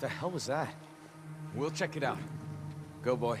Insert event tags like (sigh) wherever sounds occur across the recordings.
The hell was that? We'll check it out. Go, boy.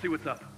see what's up.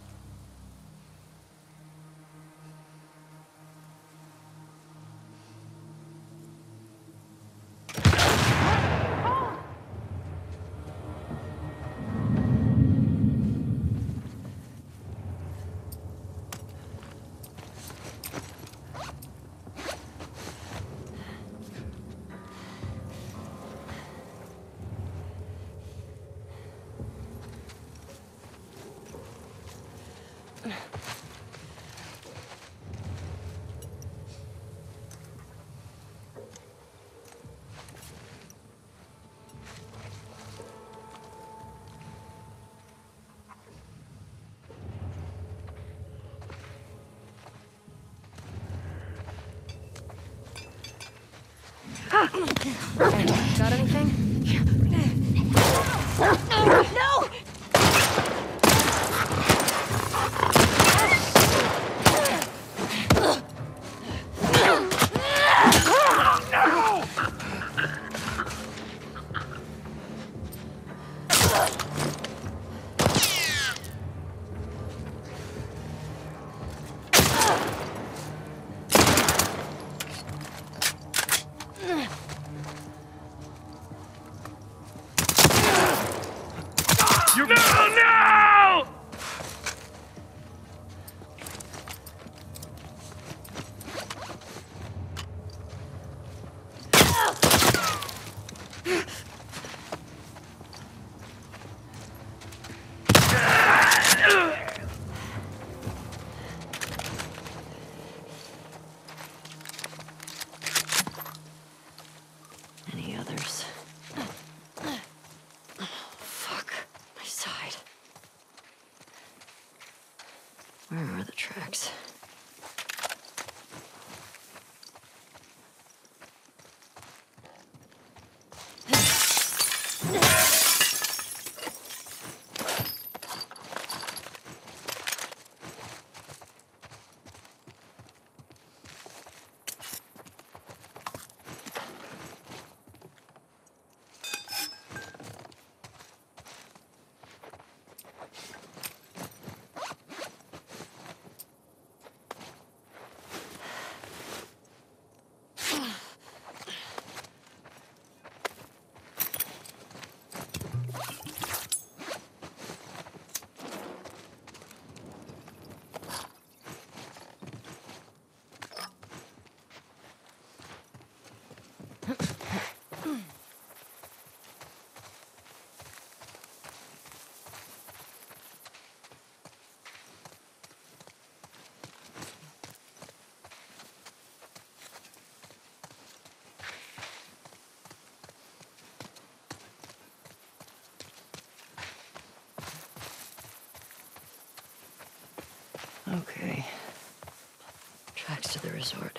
To the resort.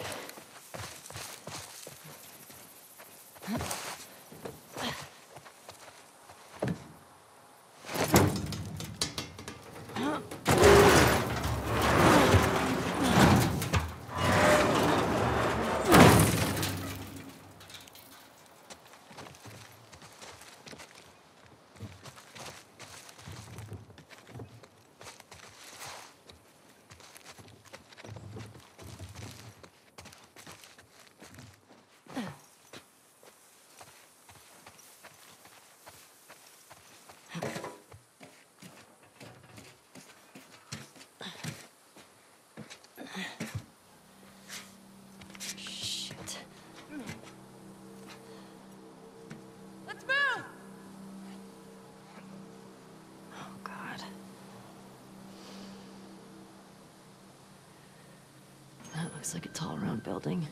Shit. Let's move! Oh, God. That looks like a tall, round building.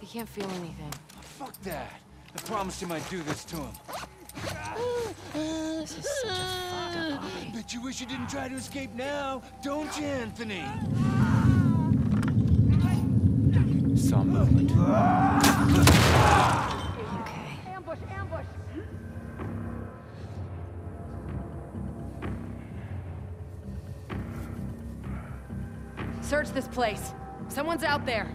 He can't feel anything. Oh, fuck that. I promised him I'd do this to him. Ah, this is such a fucked up hobby. Bet you wish you didn't try to escape now, don't you, Anthony? Saw movement. Okay. Ambush, ambush! Search this place. Someone's out there.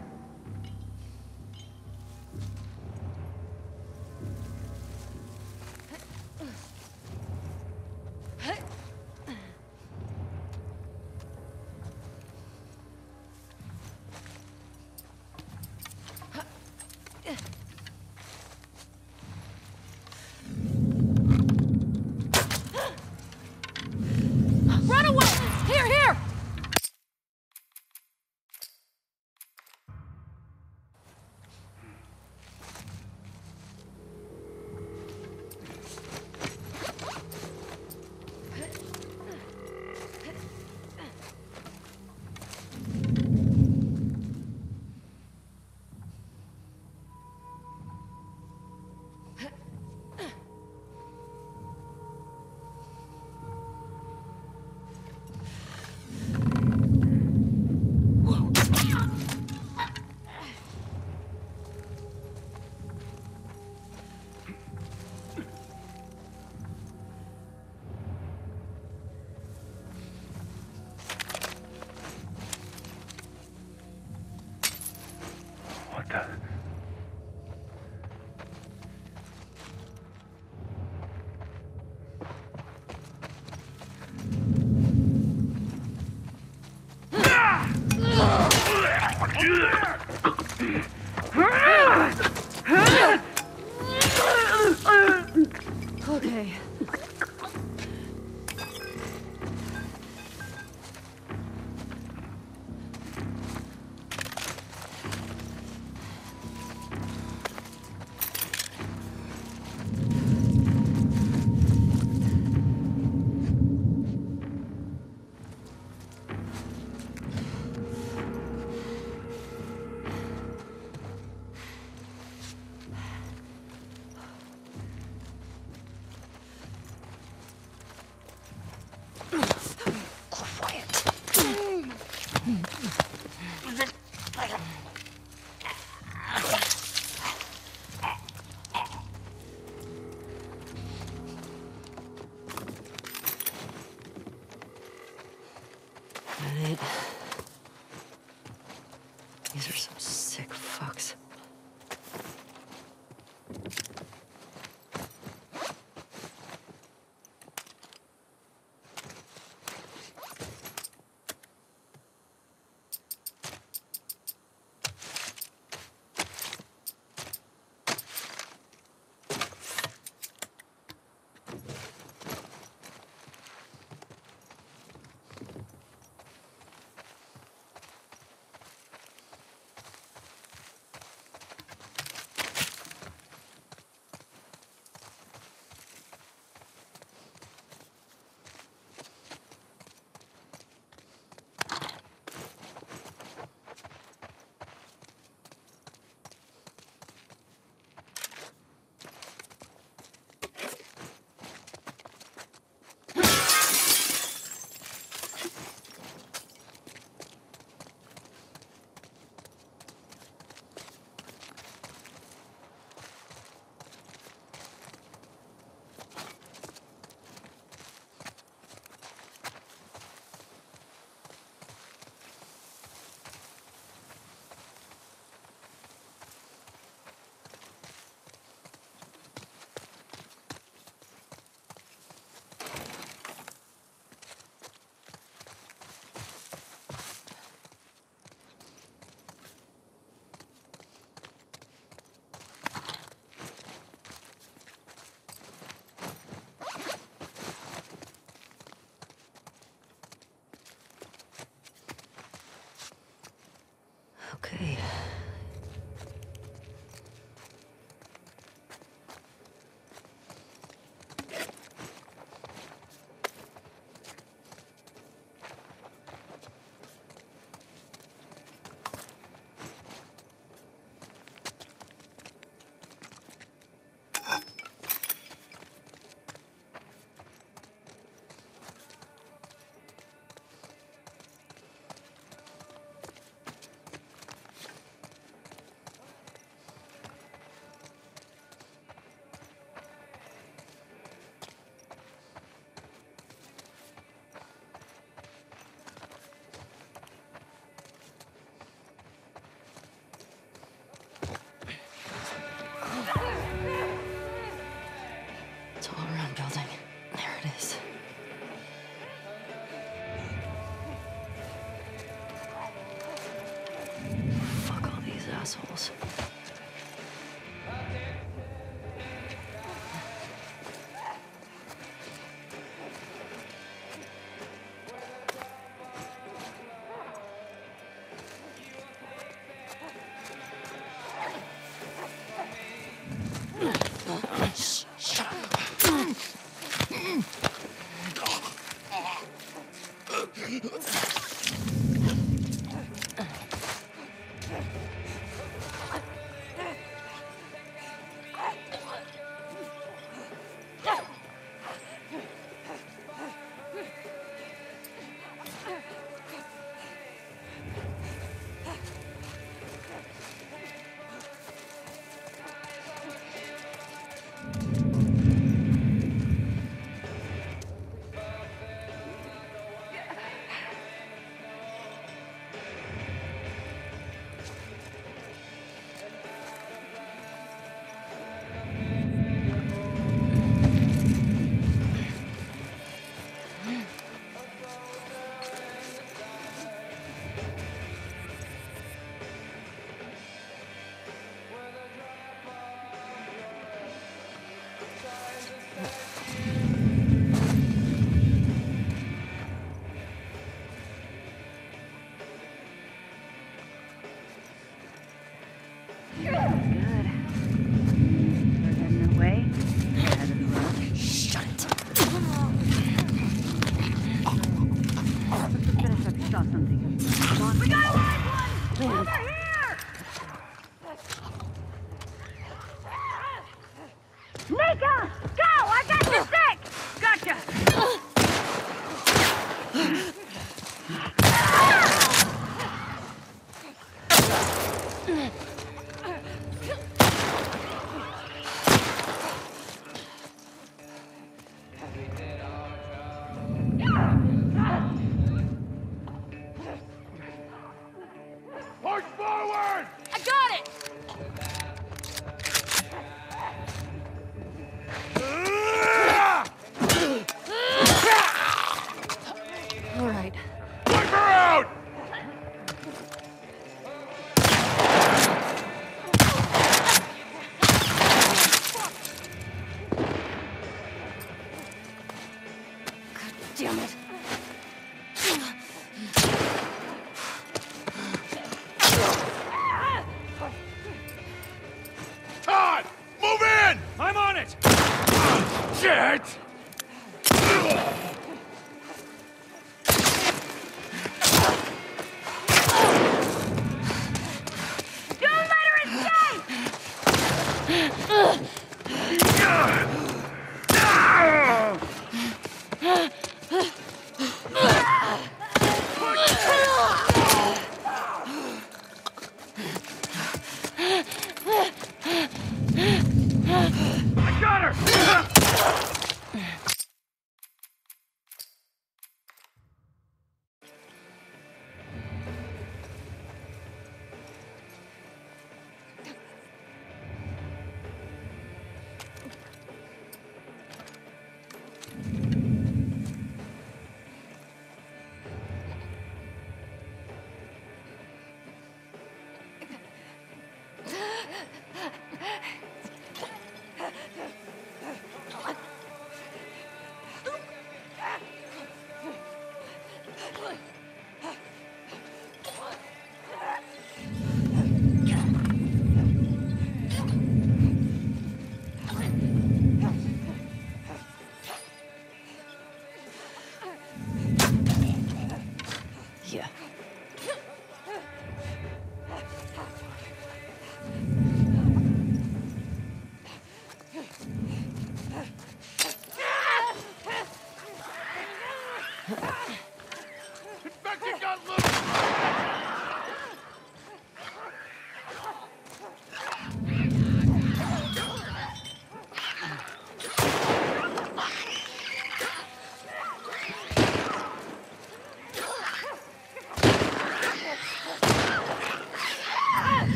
Dikkatli!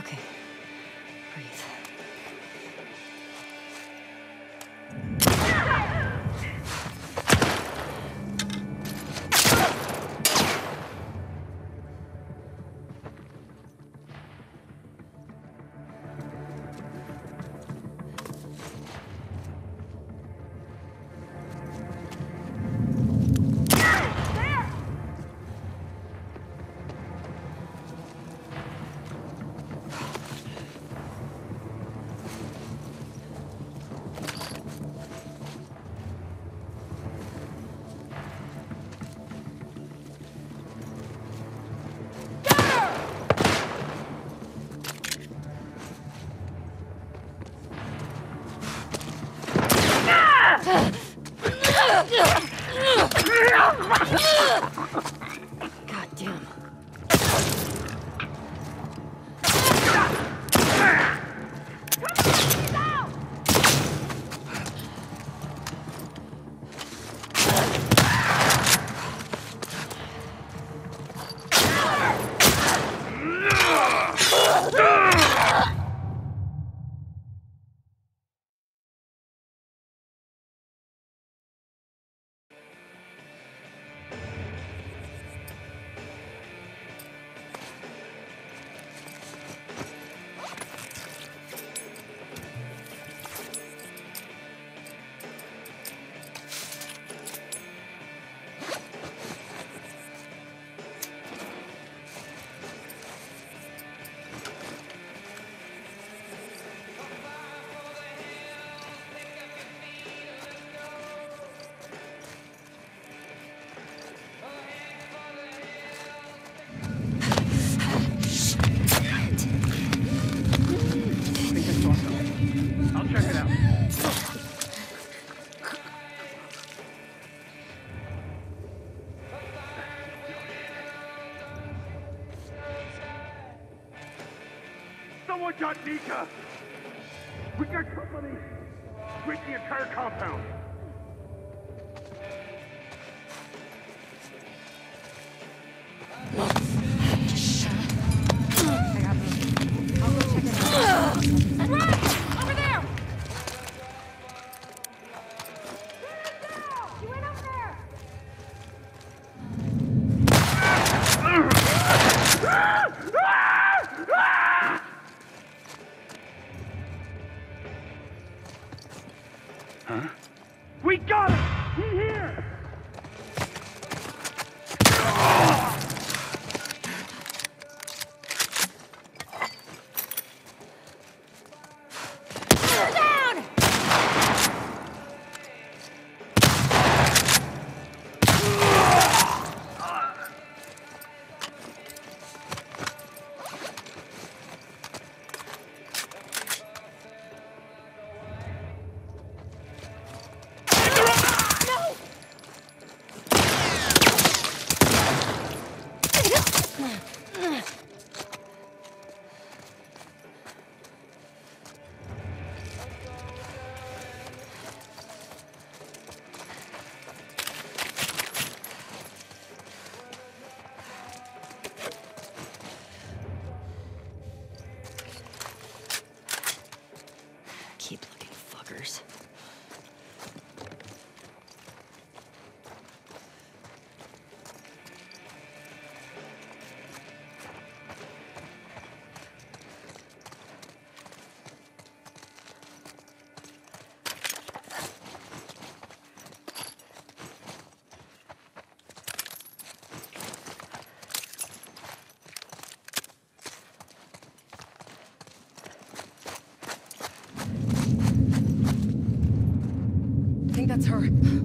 Okay. Breathe. got Nika! We got company! Break the entire compound! That's her.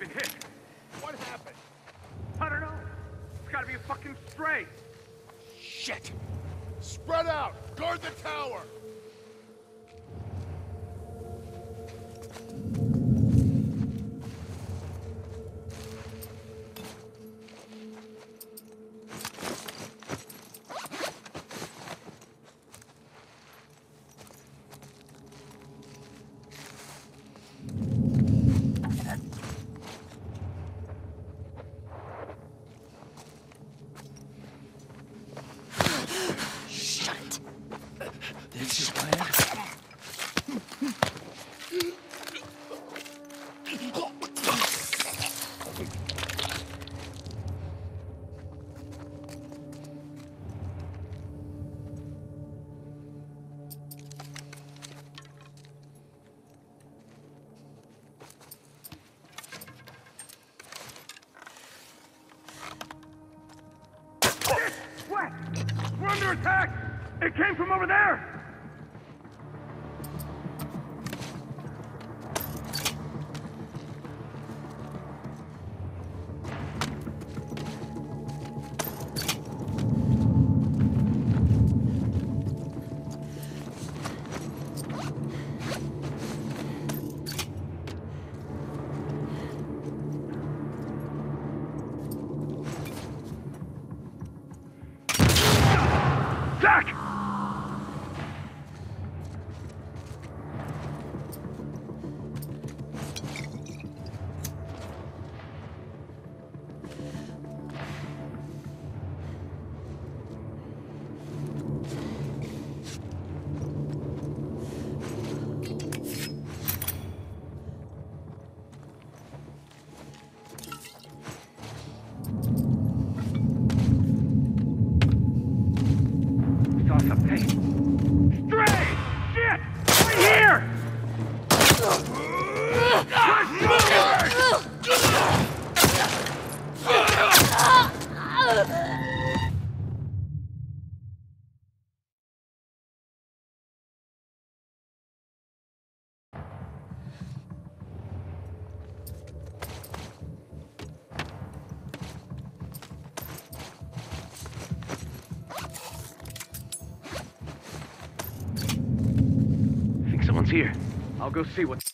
Been hit. What happened? I don't know. It's gotta be a fucking stray. Shit! Spread out! Guard the tower! Here. I'll go see what.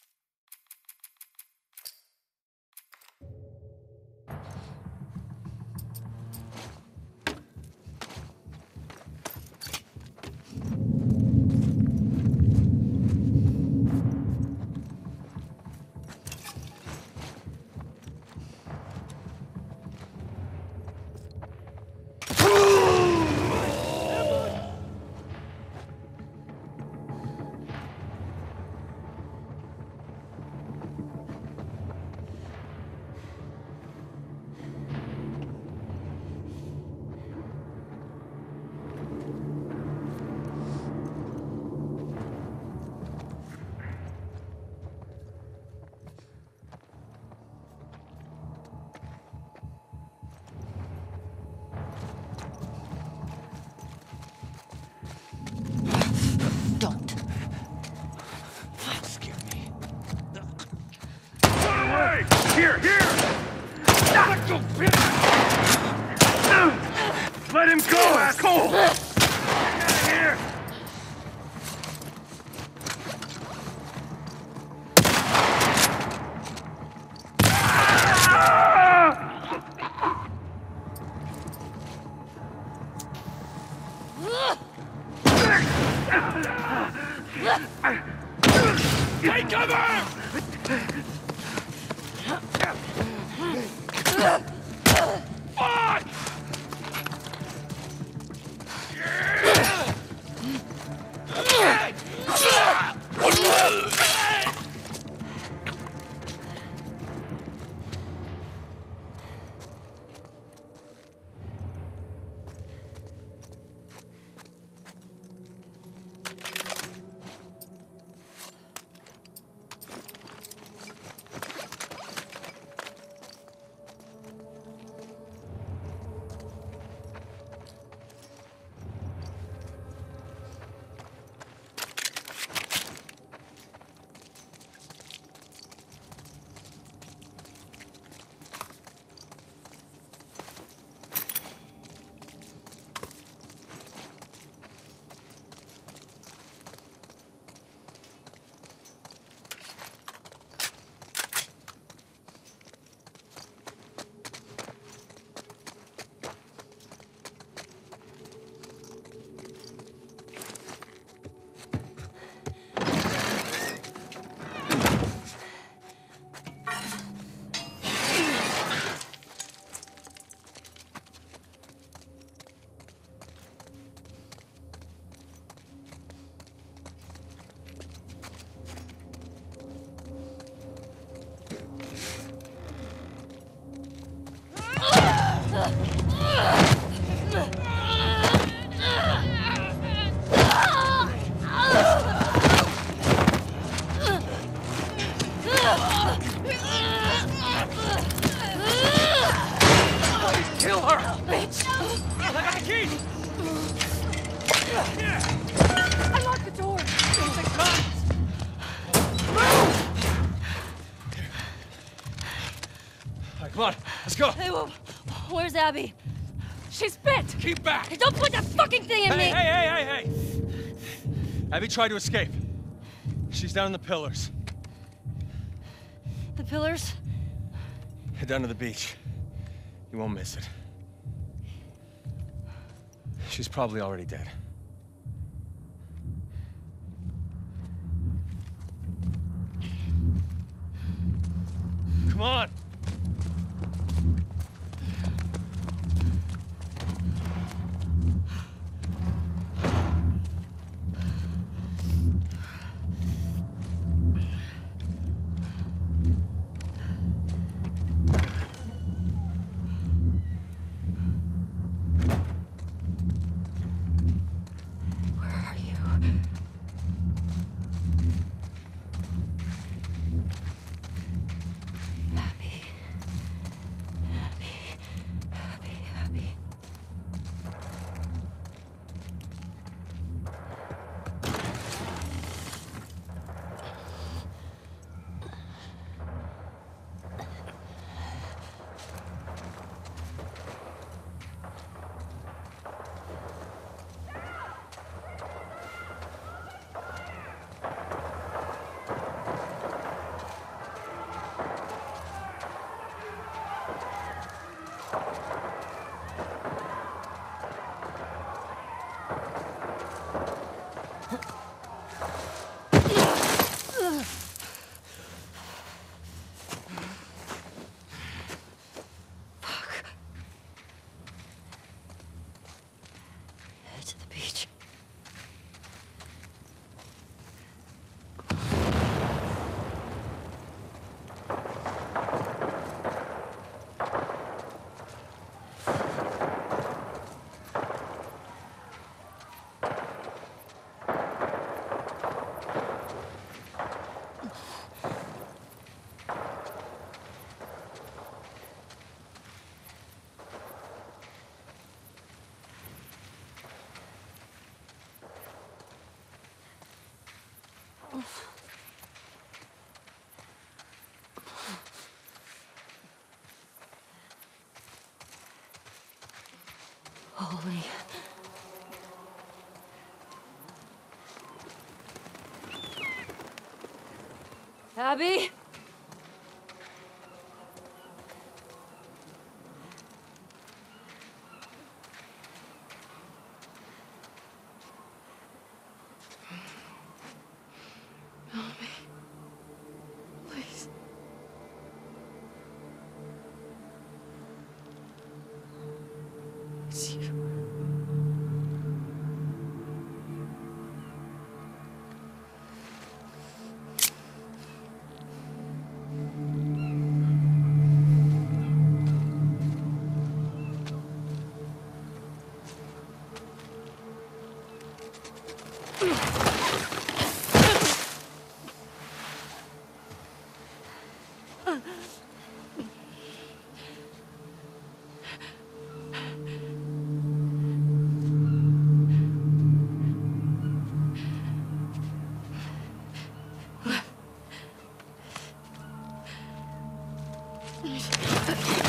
Come on, let's go. Hey, whoa. Where's Abby? She's bit! Keep back. Hey, don't put that fucking thing in Hey, me! hey, hey, hey, hey! Abby tried to escape. She's down in the pillars. The pillars? Head down to the beach. You won't miss it. She's probably already dead. Come on! Holy. Abby?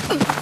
Ugh. (laughs)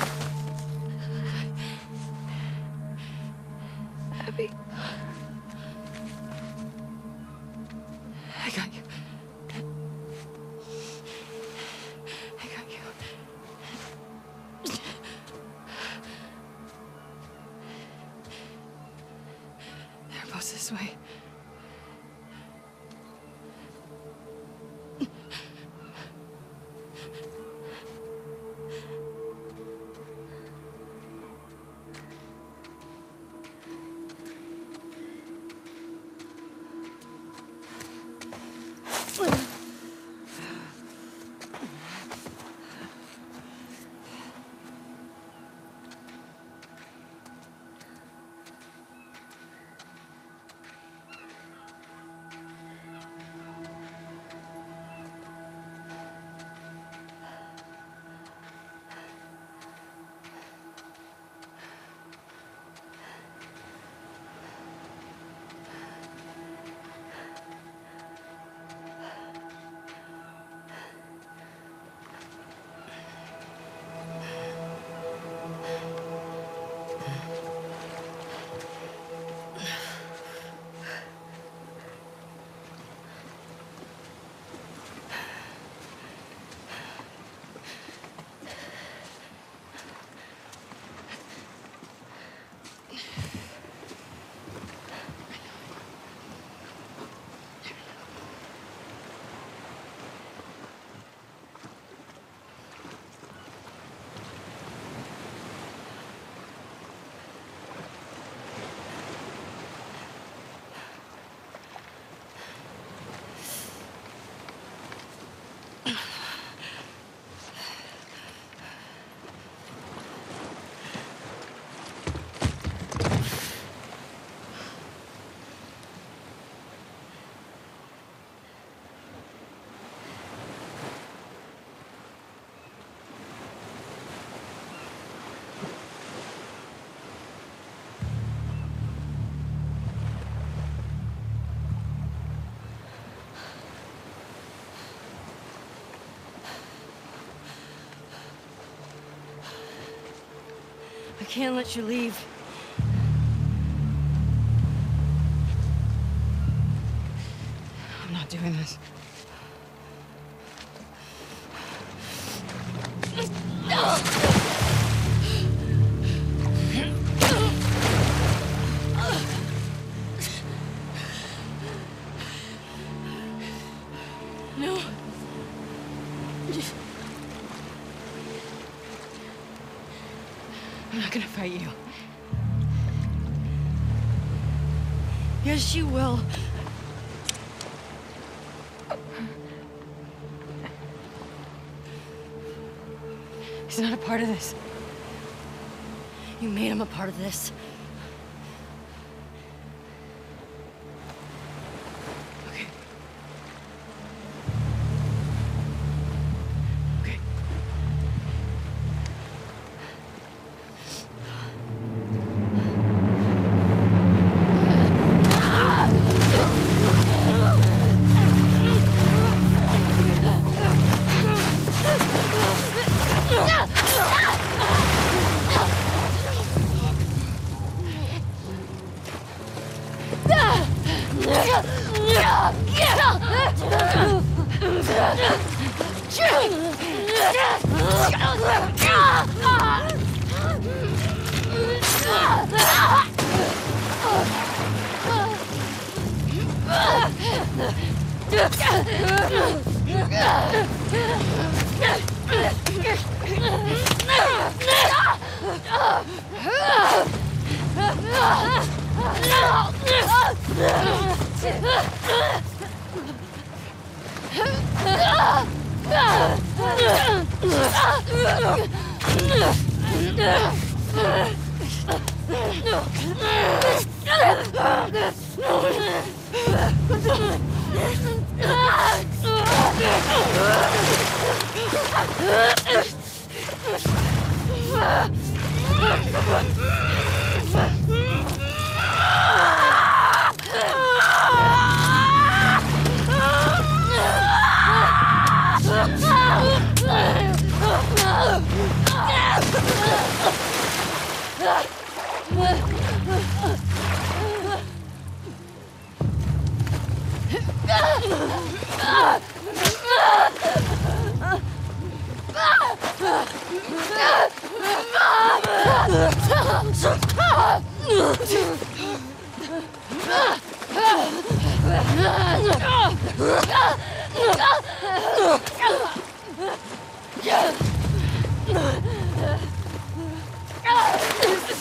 can't let you leave. I'm not doing this. You. Yes, you will. He's not a part of this. You made him a part of this.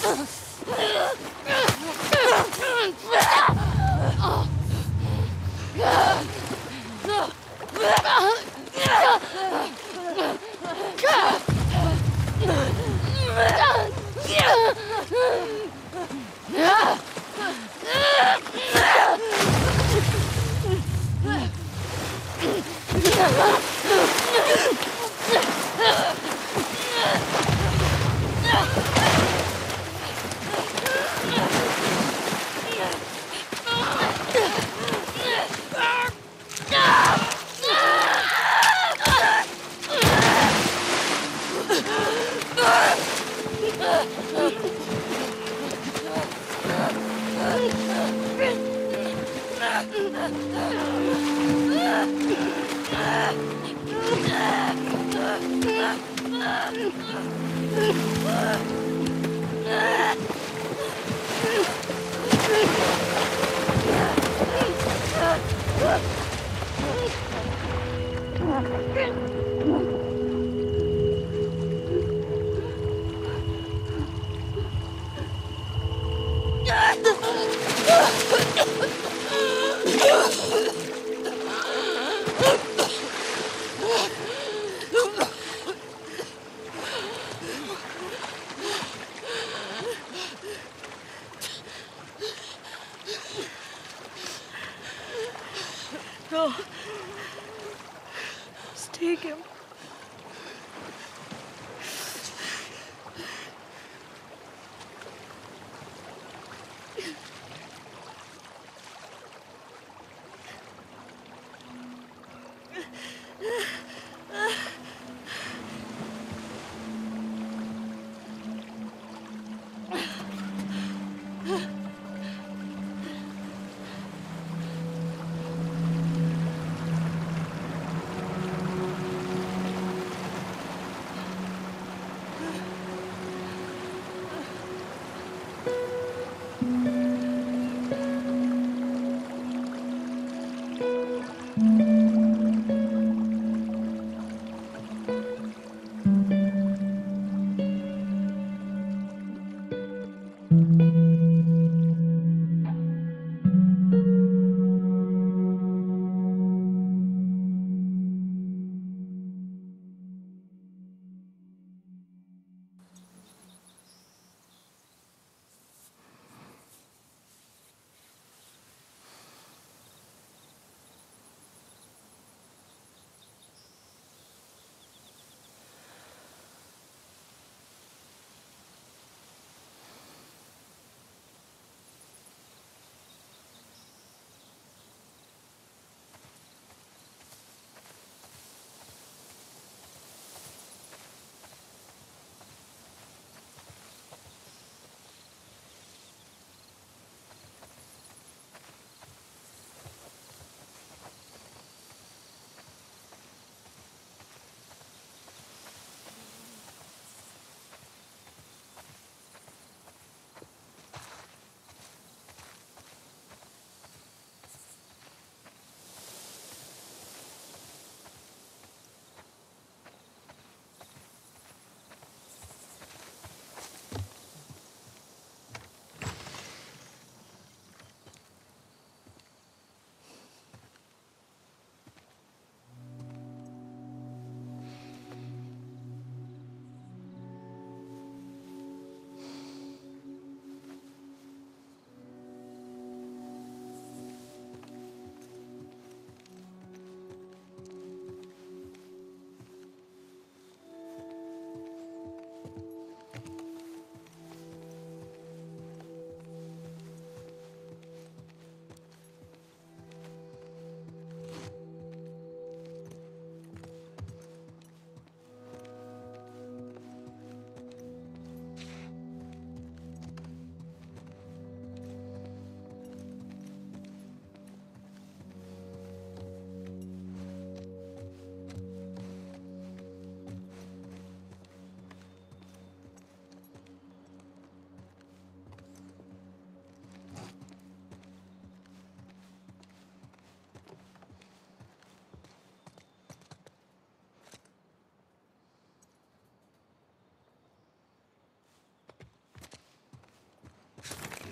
Ah! (laughs)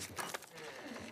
へえ。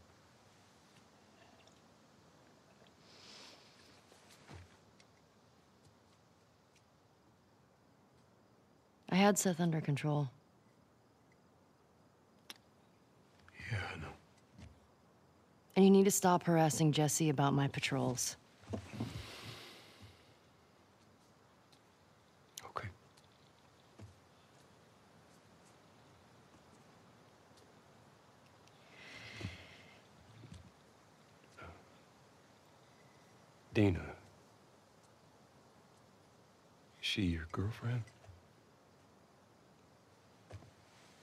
Had Seth under control. Yeah, I know. And you need to stop harassing Jesse about my patrols. Okay. Dina. Is she your girlfriend?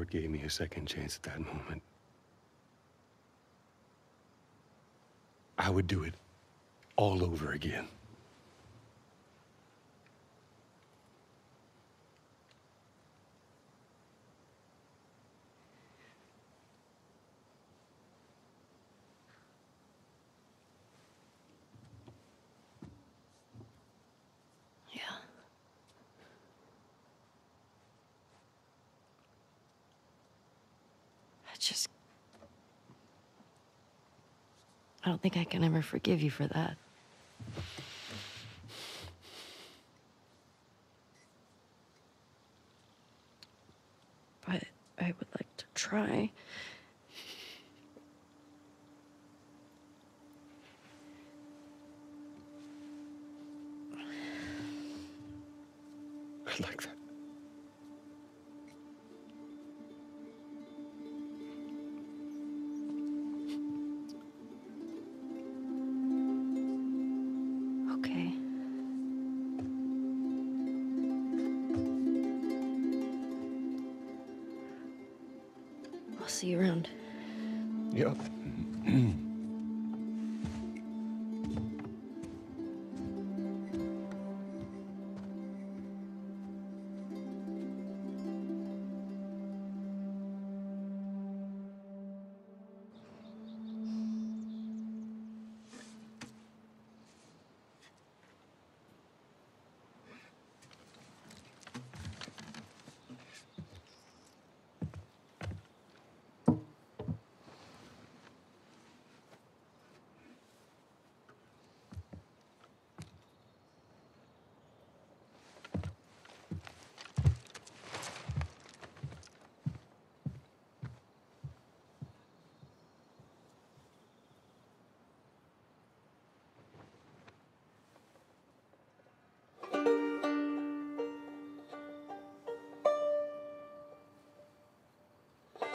Lord gave me a second chance at that moment, I would do it all over again. just. I don't think I can ever forgive you for that.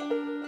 Thank